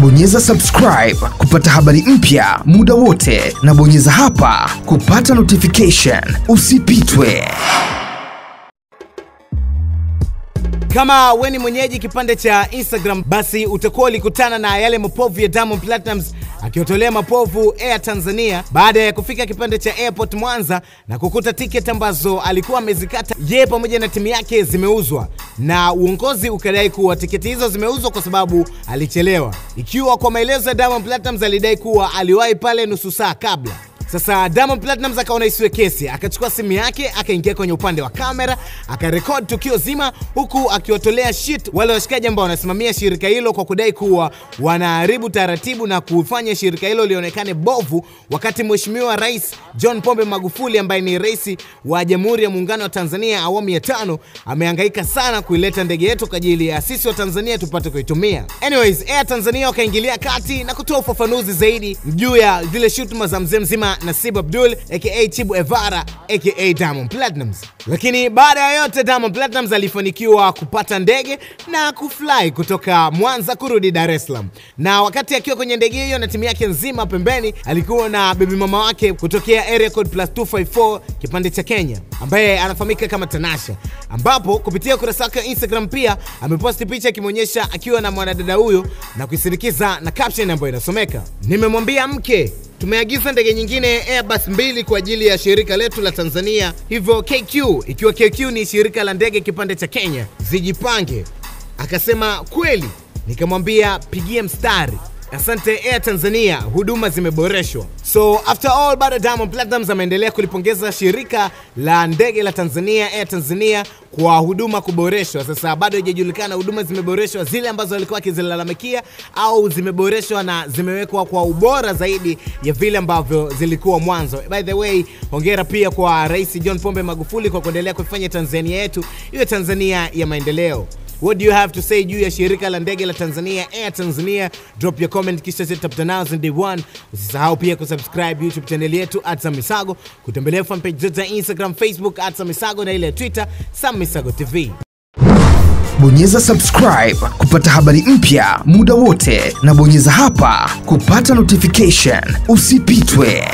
bonyeza subscribe kupata habari mpya muda wote, na bonyeza hapa kupata notification. Usipitwe. Kama we ni mwenyeji kipande cha Instagram, basi utakuwa ulikutana na yale mapovu ya Diamond Platnumz akiotolea mapovu Air Tanzania baada ya kufika kipande cha airport Mwanza na kukuta tiketi ambazo alikuwa amezikata yeye pamoja na timu yake zimeuzwa, na uongozi ukadai kuwa tiketi hizo zimeuzwa kwa sababu alichelewa, ikiwa kwa maelezo ya Diamond Platnumz alidai kuwa aliwahi pale nusu saa kabla. Sasa Diamond Platnumz akaona isiwe kesi, akachukua simu yake akaingia kwenye upande wa kamera akarekodi tukio zima, huku akiwatolea shit wale washikaji ambao wanasimamia shirika hilo kwa kudai kuwa wanaharibu taratibu na kufanya shirika hilo lionekane bovu, wakati Mheshimiwa Rais John Pombe Magufuli ambaye ni rais wa Jamhuri ya Muungano wa Tanzania awamu ya tano amehangaika sana kuileta ndege yetu kwa ajili ya sisi wa Tanzania tupate kuitumia. Anyways, Air Tanzania wakaingilia kati na kutoa ufafanuzi zaidi juu ya zile shutuma za mzee mzima Nasib Abdul aka Chibu Evara aka Diamond Platnumz. Lakini baada ya yote, Diamond Platnumz alifanikiwa kupata ndege na kufly kutoka Mwanza kurudi Dar es Salaam, na wakati akiwa kwenye ndege hiyo na timu yake nzima pembeni, alikuwa na bibi mama wake kutokea area code plus 254 kipande cha Kenya, ambaye anafahamika kama Tanasha, ambapo kupitia ukurasa wake wa Instagram pia ameposti picha akimwonyesha akiwa na mwanadada huyo na kuisindikiza na caption ambayo inasomeka nimemwambia mke tumeagiza ndege nyingine Airbus mbili kwa ajili ya shirika letu la Tanzania, hivyo KQ, ikiwa KQ ni shirika la ndege kipande cha Kenya, zijipange. Akasema kweli, nikamwambia pigie mstari. Asante Air Tanzania, huduma zimeboreshwa. So after all, bado Diamond Platnumz ameendelea kulipongeza shirika la ndege la Tanzania Air Tanzania kwa huduma kuboreshwa. Sasa bado haijajulikana huduma zimeboreshwa zile ambazo alikuwa akizilalamikia au zimeboreshwa na zimewekwa kwa ubora zaidi ya vile ambavyo zilikuwa mwanzo. By the way, hongera pia kwa Rais John Pombe Magufuli kwa kuendelea kuifanya Tanzania yetu iwe Tanzania ya maendeleo. What do you have to say juu ya shirika la ndege la Tanzania Air Tanzania? Drop your comment kisha set day one. Usisahau pia kusubscribe YouTube channel yetu at Samisago, kutembelea fan page zetu za Instagram, Facebook at Samisago na ile ya Twitter Samisago TV. Bonyeza subscribe kupata habari mpya muda wote, na bonyeza hapa kupata notification. Usipitwe.